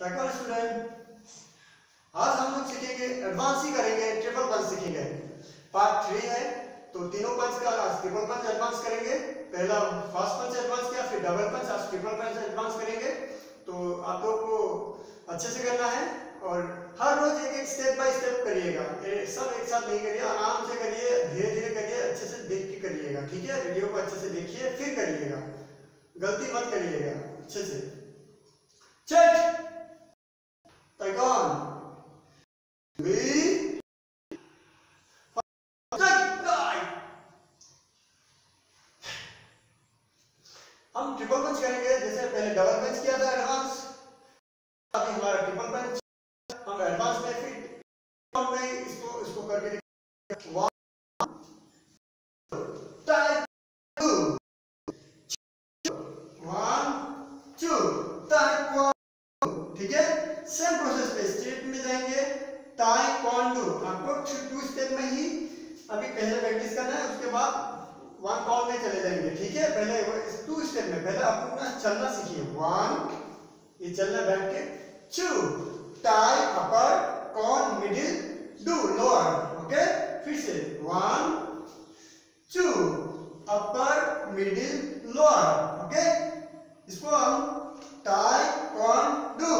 Tackle student, आज हम लोग सीखेंगे एडवांस ही करेंगे ट्रिपल पंच सीखेंगे। पार्ट थ्री है तो तीनों पंच का आज ट्रिपल पंच एडवांस करेंगे। पहला फ़र्स्ट पंच एडवांस किया, फिर डबल पंच आज ट्रिपल पंच एडवांस करेंगे। तो आप लोग को अच्छे से करना है, और हर रोज एक एक स्टेप बाय स्टेप करिएगा। सब एक साथ नहीं करिए, आराम से करिए धीरे धीरे करिए, अच्छे से देख के करिएगा, ठीक है? वीडियो को अच्छे से देखिए, फिर करिएगा। गलती मत करिएगा, अच्छे से। Check Tagon. Three. हम ट्रिपल पंच करेंगे जैसे पहले डबल पंच किया था एडवांस अभी हमारा हम एडवांस फिर में इसको इसको करके ही अभी पहले प्रैक्टिस करना है, उसके बाद वन कॉल में चले जाएँगे. ठीक है? पहले टू स्टेप में, पहले आप चलना सीखिए. वन ये चलना बैठ के टू टाई अपर कॉन मिडिल डू लोअर ओके फिर से one two upper middle lower okay इसको हम टाई कॉन डू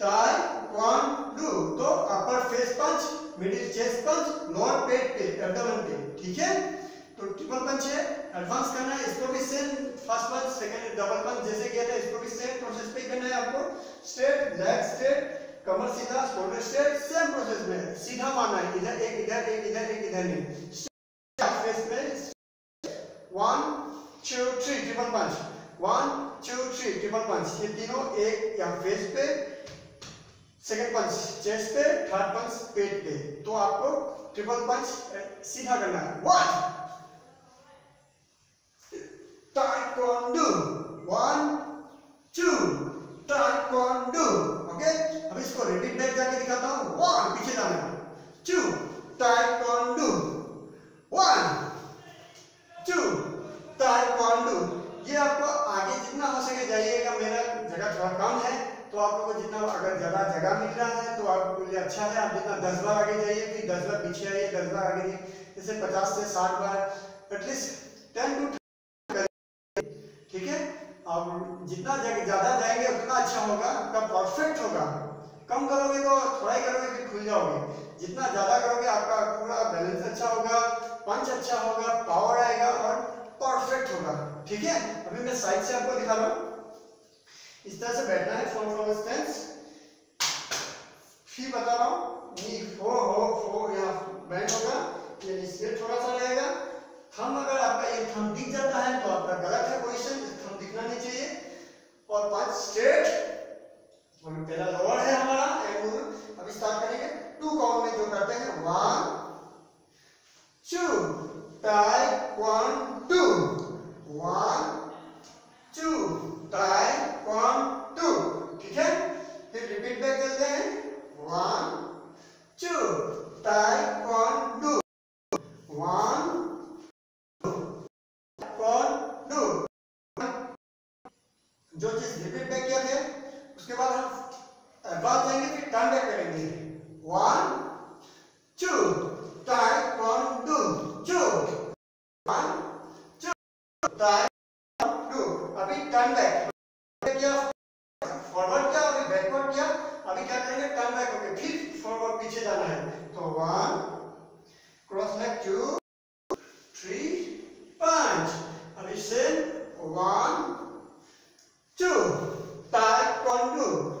टाई वन डू तो upper face punch middle chest punch lower पेट पे एब्डोमेन पे ठीक है? तो ट्रिपल पंच है एडवांस करना है। Same first punch second double punch जैसे किया था, इसको भी सेम प्रोसेस पे करना है आपको। स्ट्रेट लेग स्ट्रेट कमर सीधा शोल्डर स्ट्रेट सेम प्रोसेस में सीधा मारना है, इधर एक इधर एक इधर एक, इधर नहीं फेस में one two three triple punch one two three triple punch ये तीनों एक, या फेस पे। सेकंड पंच चेस्ट पे। थर्ड पंच पेट पे। तो आपको ट्रिपल पंच सीधा करना है। One taekwondo one two taekwondo okay अब इसको रिपीट बैक जाके दिखाता हूँ two taekwondo one two taekwondo ये आपको आगे जितना हो सके जाइएगा। मेरा जगह थोड़ा कम है तो आप लोगों को जितना अगर ज़्यादा जगह मिल रहा है तो आपके लिए अच्छा है। आप जितना दस बार आगे जाइए फिर दस बार पीछे आइए, दस बार आगे जाइए। जैसे पचास से साठ बार एटलीस्ट टेन टू ठीक है? अब जितना ज़्यादा जाएँगे, उतना अच्छा होगा आपका परफेक्ट होगा। कम करोगे तो थोड़ा ही करोगे फिर खुल जाओगे। जितना ज़्यादा करोगे आपका पूरा बैलेंस अच्छा होगा पंच अच्छा होगा पावर आएगा और परफेक्ट होगा। ठीक है? अभी मैं साइड से आपको दिखा रहा हूँ। इस तरह से बैठना है फोर फोर स्टेंस फिर बता रहा हूँ नी फो हो फो यहाँ बैंड होगा ये नीचे थोड़ा सा रहेगा। थम अगर आपका ये थम दिख जाता है तो आपका गलत है पोजीशन थम दिखना नहीं चाहिए और पाँच स्ट्रेट पहला लोअर है हमारा अभी स्टार्ट करेंगे टू काउंट में जो करते हैं वन टू टाई वन टू वन टू टाई वन टू ठीक है फिर रिपीट बैक चलते हैं one two tie one two one one two जो चीज़ रिपीट बैक किया थे, उसके बाद हम एडवांस जाएँगे, फिर टर्न बैक करेंगे। One two tie one two two one two tie अभी टर्न बैक किया फॉरवर्ड किया, अभी बैकवर्ड किया, अभी क्या करेंगे टर्न बैक होके फिर फॉरवर्ड पीछे जाना है। तो one cross leg two three पाँच अभी से वन टू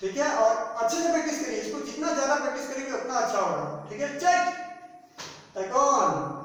ठीक है? और अच्छे से प्रैक्टिस करिए। इसको जितना ज़्यादा प्रैक्टिस करेंगे, उतना अच्छा होगा। ठीक है? Check on